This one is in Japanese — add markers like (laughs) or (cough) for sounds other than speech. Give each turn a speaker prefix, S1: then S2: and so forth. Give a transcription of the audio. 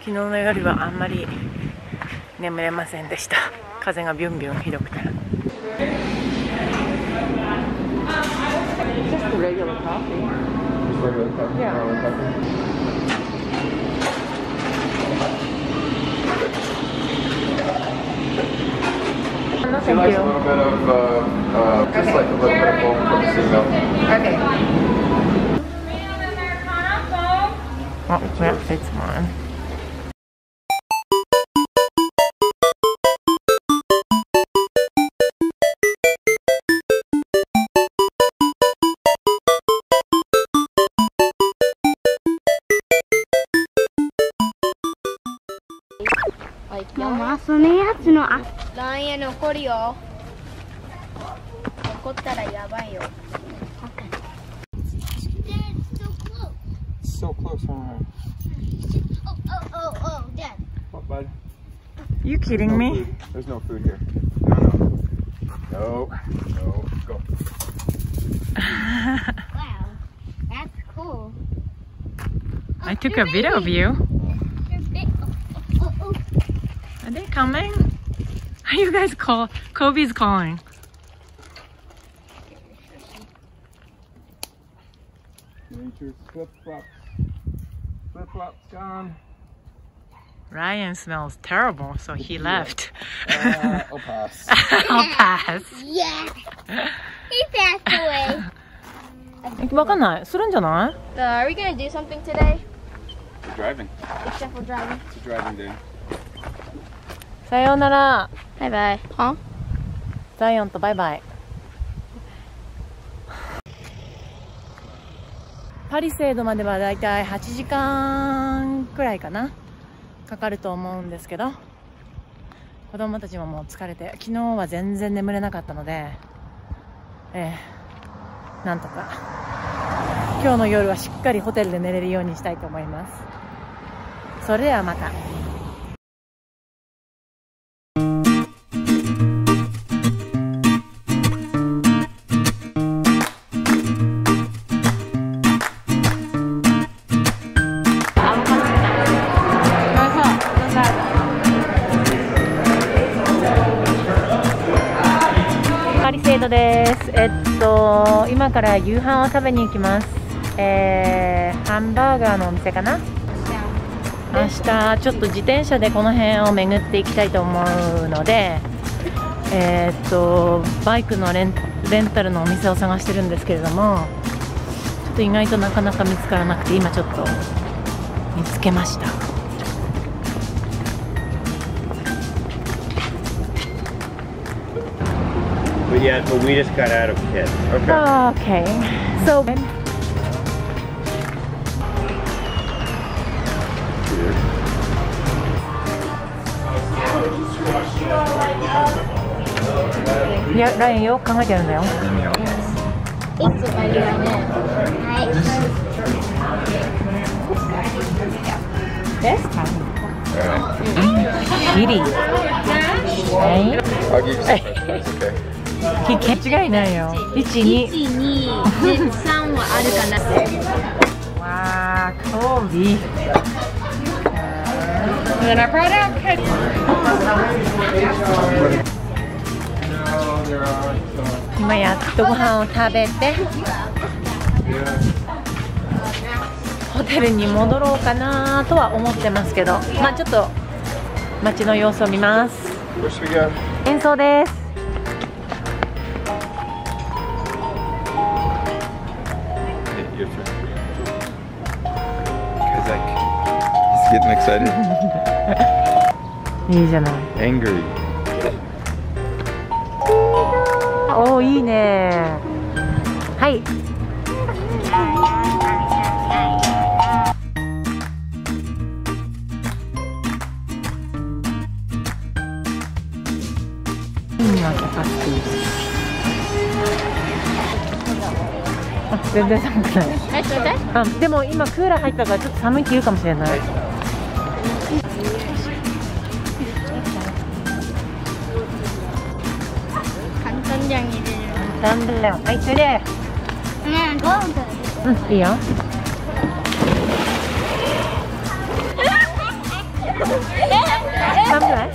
S1: 昨日の夜はあんまり眠れませんでした。風がビュンビュンひどくて。Oh, yeah, it's mine.
S2: Like,
S3: ママそのやつのあ
S2: ランエ残るよ。残ったらやばいよ。
S4: So close, huh?
S3: Oh, oh, oh, oh, Dad.
S4: What, bud?
S1: You kidding
S4: No
S1: me?
S4: food. There's no food here. No, no. No. No. Go. (laughs)
S3: Wow, that's cool.
S1: I oh, took a video of you.
S3: They're. Oh, oh, oh, oh,
S1: Are they coming? (laughs) Are you guys call? Kobe's calling.
S4: Nature's flip flops. Flip flops gone.
S1: Ryan smells terrible, so he left.
S4: Uh, I'll pass.
S1: I'll pass.
S3: Yeah. he passed away.
S1: わかんない。するんじゃない
S2: Uh, are we gonna do something today?
S4: driving.
S2: Except for driving.
S4: It's a driving day.
S1: さようなら。
S2: Bye bye. Huh?
S1: ザイオンとバイバパリセードまではだいたい8時間くらいかなかかると思うんですけど子供たちももう疲れて昨日は全然眠れなかったのでええなんとか今日の夜はしっかりホテルで寝れるようにしたいと思います。それではまた。です。えっと、今から夕飯を食べに行きます。えー、ハンバーガーのお店かな？明日、ちょっと自転車でこの辺を巡っていきたいと思うので、えーっと、バイクのレンレンタルのお店を探してるんですけれども、ちょっと意外となかなか見つからなくて、今ちょっと見つけました。
S5: But yeah, but we just got out of pit.
S4: Okay.
S1: Okay. So
S4: Cheers.
S1: いや、ラインよく考えてるんだよ。
S3: いつまではね。はい。
S1: ですか
S4: Alright.
S1: ギリ。はい。
S4: I'll give you some french fries, okay?
S1: 間違いないよ。一二。
S2: 1、2、はあるかな。
S1: わあ、コービー。
S2: Then I brought out kids.
S4: No, there are some.
S1: 今やっとご飯を食べて、ホテルに戻ろうかなとは思ってますけど、まあちょっと街の様子を見ます。演奏です。
S4: Your turn. Kazak. He's getting excited.
S1: いいじゃない。
S4: Angry.
S1: おお、いいね。はい。今かかってい全然寒くない。あ、でも今クーラー入ったからちょっと寒いって言うかもしれない。
S2: 簡単じゃんる。
S1: 簡単だよ。はいそれ。
S3: ねご飯
S1: うんいいよ。寒くない